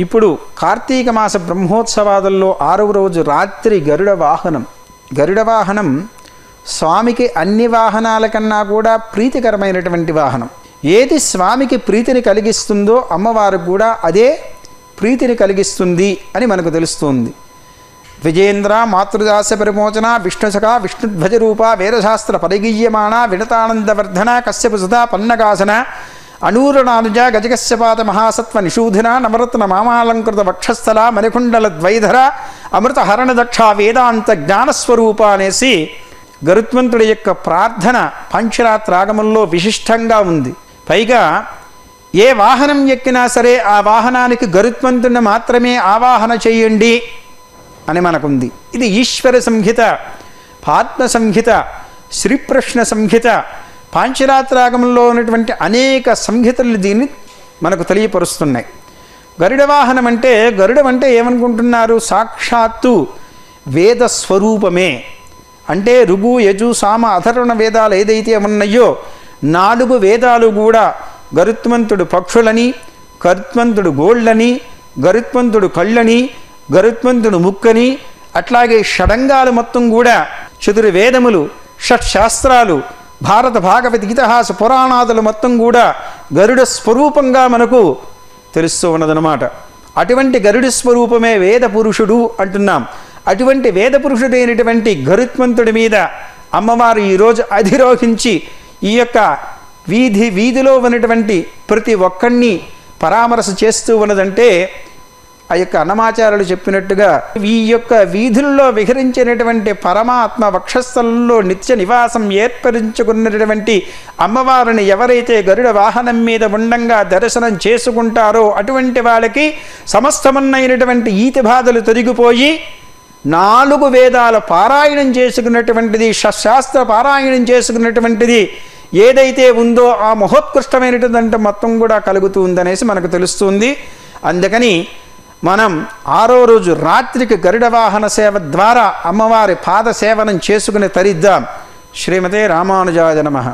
ఇప్పుడు కార్తీక మాస బ్రహ్మోత్సవాదుల్లో ఆరవ రోజు రాత్రి గరుడ వాహనం. గరుడ వాహనం స్వామికి అన్ని వాహనాల కన్నా కూడా ప్రీతికరమైనటువంటి వాహనం. ఏది స్వామికి ప్రీతిని కలిగిస్తుందో అమ్మవారు కూడా అదే ప్రీతిని కలిగిస్తుంది అని మనకు తెలుస్తుంది. విజేంద్ర మాతృదాస పరిమోచన విష్ణుసఖ విష్ణుధ్వజ రూప వేదశాస్త్ర పరిగీయమాణ వినతానందవర్ధన కశ్యప పన్నగాసన అనూరణానుజ గజకశ్యపాత మహాసత్వ నిషూధిన నవరత్న మామాలంకృత వక్షస్థల మణికుండల ద్వైధర అమృత హరణ దక్ష వేదాంత జ్ఞానస్వరూప అనేసి గరుత్మంతుడి యొక్క ప్రార్థన పంచరాత్రాగమంలో విశిష్టంగా ఉంది. పైగా ఏ వాహనం ఎక్కినా సరే ఆ వాహనానికి గరుత్మంతుడిని మాత్రమే ఆవాహన చేయండి అని మనకుంది. ఇది ఈశ్వర సంహిత పాత్మ సంహిత శ్రీప్రశ్న సంహిత పాంచరాత్రాగంలో ఉన్నటువంటి అనేక సంహితలు దీన్ని మనకు తెలియపరుస్తున్నాయి. గరుడ వాహనం అంటే గరుడం అంటే ఏమనుకుంటున్నారు? సాక్షాత్తు వేద స్వరూపమే. అంటే రుగు యజు సామ అధర్వణ వేదాలు ఏదైతే ఉన్నాయో నాలుగు వేదాలు కూడా గరుత్మంతుడు పక్షులని గరుత్మంతుడు గోళ్ళని గరుత్మంతుడు కళ్ళని గరుత్మంతుడు ముక్కని అట్లాగే షడంగాలు మొత్తం కూడా చతుర్వేదములు షట్ శాస్త్రాలు భారత భాగవత గీతహాస పురాణాదులు మొత్తం కూడా గరుడ స్వరూపంగా మనకు తెలుస్తూ ఉన్నదనమాట అటువంటి గరుడ స్వరూపమే వేద పురుషుడు అంటున్నాం. అటువంటి వేద పురుషుడైనటువంటి గరుత్మంతుడి మీద అమ్మవారు ఈరోజు అధిరోహించి ఈ యొక్క వీధి వీధిలో ఉన్నటువంటి ప్రతి ఒక్కడిని పరామర్శ చేస్తూ ఉన్నదంటే ఆ యొక్క అన్నమాచారులు చెప్పినట్టుగా ఈ యొక్క వీధుల్లో విహరించినటువంటి పరమాత్మ వక్షస్థలంలో నిత్య నివాసం ఏర్పరించుకున్నటువంటి అమ్మవారిని ఎవరైతే గరుడ వాహనం మీద ఉండంగా దర్శనం చేసుకుంటారో అటువంటి వాళ్ళకి సమస్తమున్నైనటువంటి ఈతి బాధలు తొలగిపోయి నాలుగు వేదాల పారాయణం చేసుకున్నటువంటిది శాస్త్ర పారాయణం చేసుకున్నటువంటిది ఏదైతే ఉందో ఆ మహోత్కృష్టమైనటువంటి మొత్తం కూడా కలుగుతూ ఉందనేసి మనకు తెలుస్తుంది. అందుకని మనం ఆరో రోజు రాత్రికి గరుడ వాహన సేవ ద్వారా అమ్మవారి పాద సేవనం చేసుకుని తరిద్దాం. శ్రీమతే రామానుజాయ నమః.